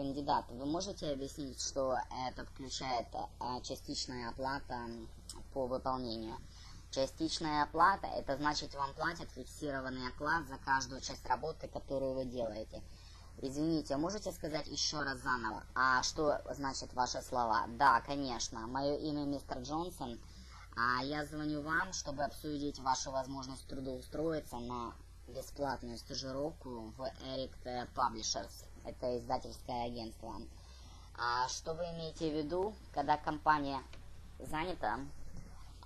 кандидата. Вы можете объяснить, что это включает а, частичная оплата по выполнению? Частичная оплата, это значит вам платят фиксированный оклад за каждую часть работы, которую вы делаете. Извините, можете сказать еще раз заново? А что значит ваши слова? Да, конечно. Мое имя мистер Джонсон. А я звоню вам, чтобы обсудить вашу возможность трудоустроиться на бесплатную стажировку в Eric Publishers. Это издательское агентство. А что вы имеете в виду, когда компания занята?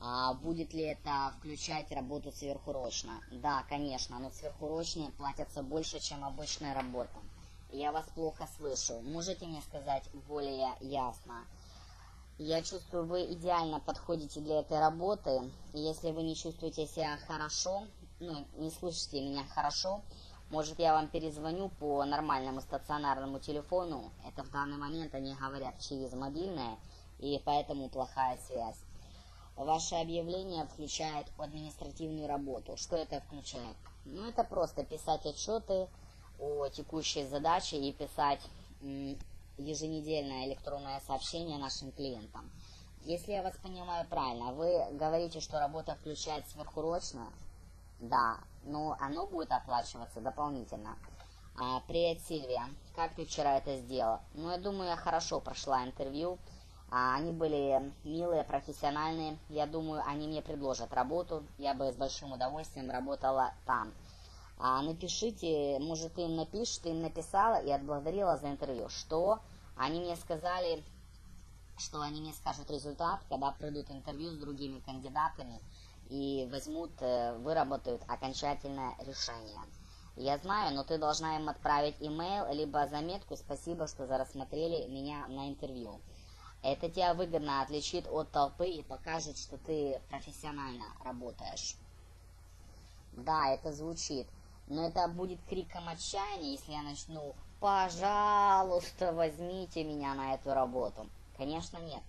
А будет ли это включать работу сверхурочно? Да, конечно, но сверхурочные платятся больше, чем обычная работа. Я вас плохо слышу. Можете мне сказать более ясно? Я чувствую, вы идеально подходите для этой работы. Если вы не чувствуете себя хорошо, ну, не слышите меня хорошо, может, я вам перезвоню по нормальному стационарному телефону. Это в данный момент они говорят через мобильное, и поэтому плохая связь. Ваше объявление включает административную работу. Что это включает? Ну, это просто писать отчеты о текущей задаче и писать еженедельное электронное сообщение нашим клиентам. Если я вас понимаю правильно, вы говорите, что работа включает сверхурочно, да, но оно будет оплачиваться дополнительно. А, привет, Сильвия. Как ты вчера это сделала? Ну, я думаю, я хорошо прошла интервью. А, они были милые, профессиональные. Я думаю, они мне предложат работу. Я бы с большим удовольствием работала там. А, напишите, может, ты им напишешь, ты им написала и отблагодарила за интервью. Что? Они мне сказали, что они мне скажут результат, когда пройдут интервью с другими кандидатами и возьмут, э, выработают окончательное решение. Я знаю, но ты должна им отправить имейл, либо заметку «Спасибо, что рассмотрели меня на интервью». Это тебя выгодно отличит от толпы и покажет, что ты профессионально работаешь. Да, это звучит. Но это будет криком отчаяния, если я начну «Пожалуйста, возьмите меня на эту работу». Конечно, нет.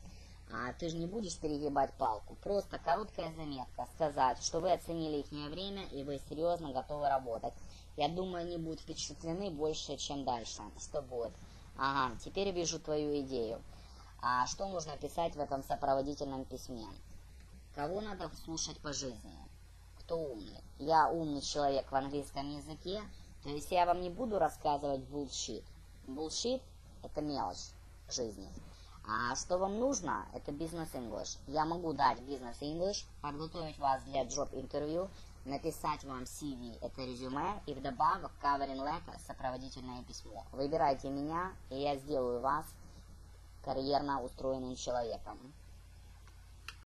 А ты же не будешь перегибать палку. Просто короткая заметка. Сказать, что вы оценили их время и вы серьезно готовы работать. Я думаю, они будут впечатлены больше, чем дальше. Что будет? Ага, теперь вижу твою идею. А что нужно писать в этом сопроводительном письме? Кого надо слушать по жизни? Кто умный? Я умный человек в английском языке, то есть я вам не буду рассказывать bullshit. Bullshit – это мелочь жизни. А что вам нужно? Это бизнес English. Я могу дать бизнес English, подготовить вас для job интервью, написать вам CV, это резюме, и вдобавок covering letter, сопроводительное письмо. Выбирайте меня, и я сделаю вас карьерно устроенным человеком.